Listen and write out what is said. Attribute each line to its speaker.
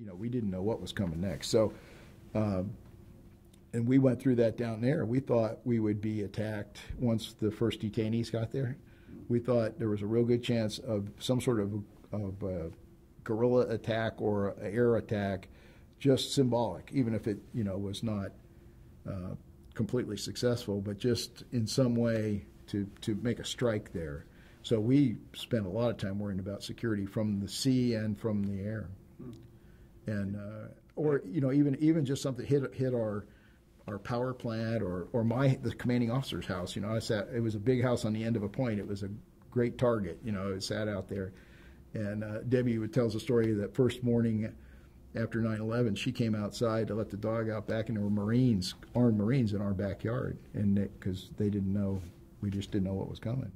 Speaker 1: you know, we didn't know what was coming next. So, um, and we went through that down there. We thought we would be attacked once the first detainees got there. We thought there was a real good chance of some sort of, of guerrilla attack or air attack, just symbolic, even if it you know was not uh, completely successful, but just in some way to to make a strike there. So we spent a lot of time worrying about security from the sea and from the air, and uh, or you know even even just something hit hit our our power plant or or my the commanding officer's house. You know, I sat. It was a big house on the end of a point. It was a great target. You know, it sat out there, and uh, Debbie would tells a story that first morning after 9/11, she came outside to let the dog out back, and there were Marines, armed Marines, in our backyard, and because they didn't know, we just didn't know what was coming.